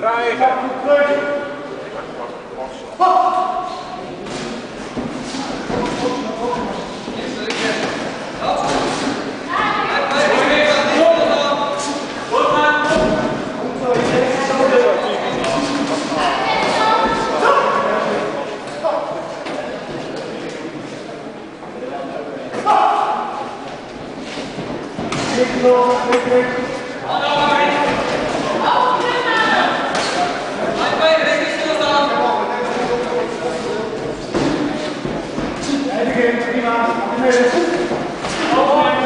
Dreigen. Thank you. Entwickeln, Klima, Umwelt, Aufräumen.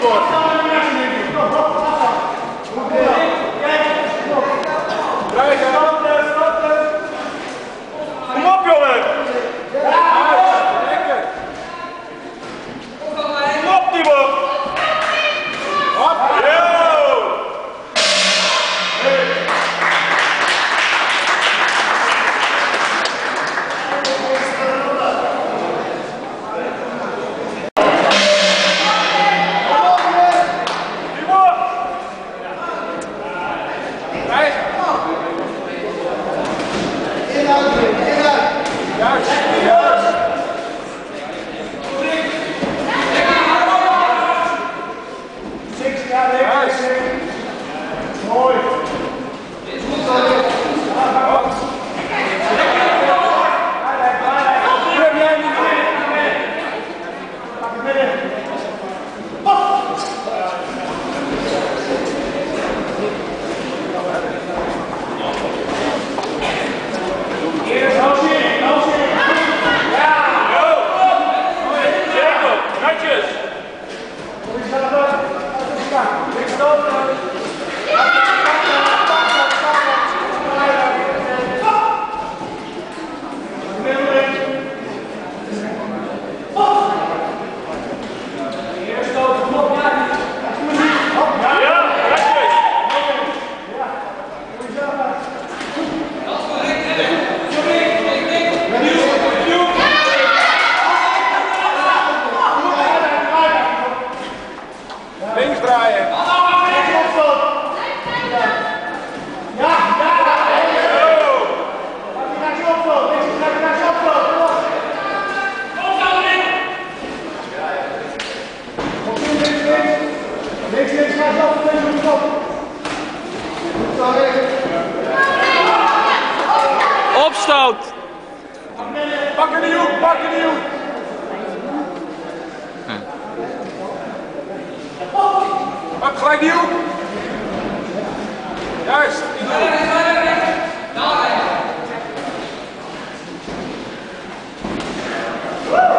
embora. Juist, Pakken die hoek, pakken die hoek. Pak gelijk die hoek. Juist. in